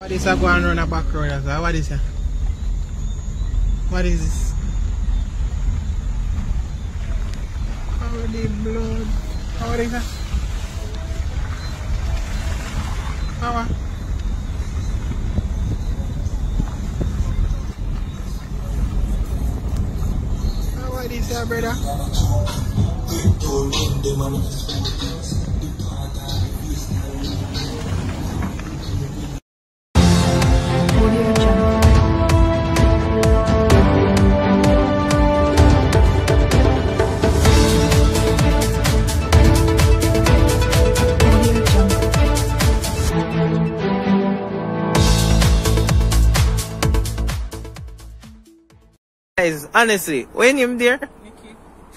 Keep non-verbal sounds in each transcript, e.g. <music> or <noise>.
What is that going on a back road? well? What is that? What is this? The blood. What is that? Oh, what is that, brother? Guys, honestly, when him there,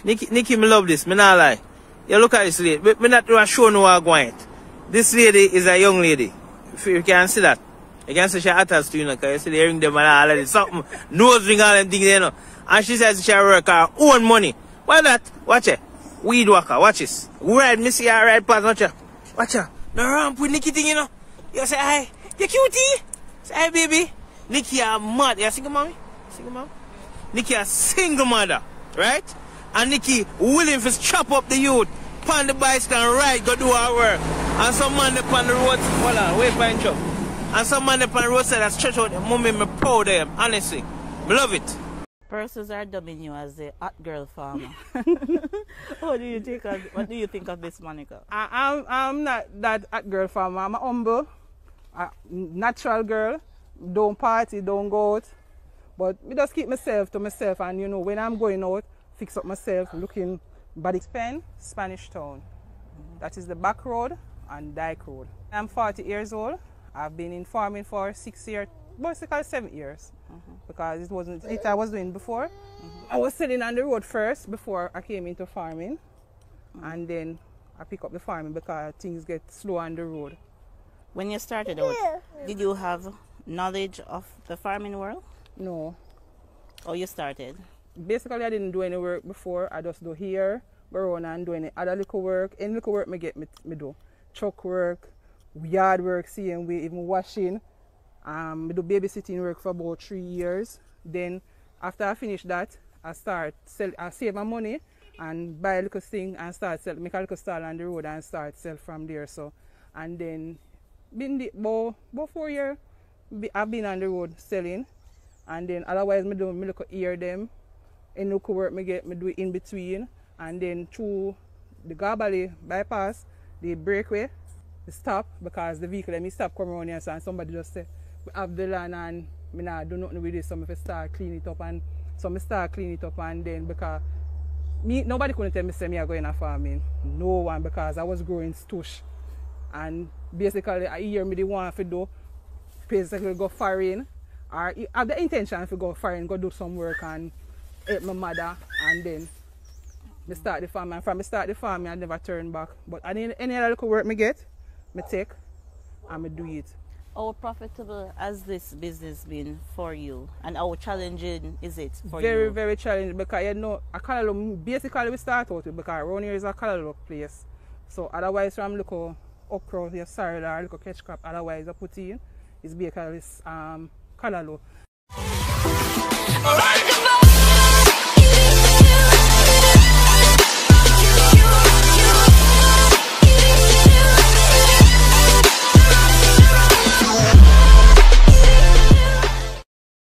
Nikki, Nikki, me love this, me not lie. You look at this lady, me, me not a show no what going it. This lady is a young lady. If you can see that. You can see she attached to you, know, cause you see the ring them and all this, something, nose ring all them things, you know. And she says she work her own money. Why not? Watch it. Weed walker, watch this. Ride, me see her ride past, watch her. Watch her. No ramp with Nikki thing, you know. You say, hi, you cutie. Say, hi, baby. Nikki, are mad. You single mommy? Single mom? Nikki a single mother, right? And Nikki willing to chop up the youth, pan the bicycle and ride, go do our work. And some man up on the road, hold on, wait for chop. And some man up on the road said that stretch out the mommy, me proud of them, honestly. Me love it. Persons are dubbing you as the hot girl farmer. <laughs> <laughs> what do you think of what do you think of this Monica? I, I'm, I'm not that hot girl farmer. I'm a humble, a natural girl. Don't party, don't go out. But me just keep myself to myself. And you know, when I'm going out, fix up myself, looking body. Pen, Spanish Town. That is the back road and Dyke Road. I'm 40 years old. I've been in farming for six years, basically seven years. Mm-hmm. Because it wasn't it I was doing before. Mm-hmm. I was selling on the road first before I came into farming. Mm-hmm. And then I pick up the farming because things get slow on the road. When you started out, did you have knowledge of the farming world? No. Oh, you started? Basically I didn't do any work before. I just do here, go around and do any other little work. Any little work me get me, me do. Truck work, yard work, seeing we even washing. Um, me do babysitting work for about three years. Then after I finish that, I start sell. I save my money and buy a little thing and start sell. Make a little stall on the road and start sell from there. So, and then been the about, about four years. I've been on the road selling, and then otherwise me do me look hear them. Any local work me get me do it in between, and then through the Gabali bypass, the breakaway, the stop because the vehicle let me stop come around here so and somebody just say we have the land and me not do nothing with it so me start clean it up and so me start clean it up and then because me nobody couldn't tell me say me I go in a farming. No one because I was growing stush. And basically I hear me the one to do basically go foreign or I have the intention to go foreign go do some work and help my mother and then me start the farm and from me start the farm I never turn back but any, any other little work me get me take and me do it How profitable has this business been for you? And how challenging is it for very you? very challenging because you know a callaloo basically we start out with because around here is a callaloo place so otherwise from look okra your sorrel or look catch crop otherwise I put in is basically um Kalalo.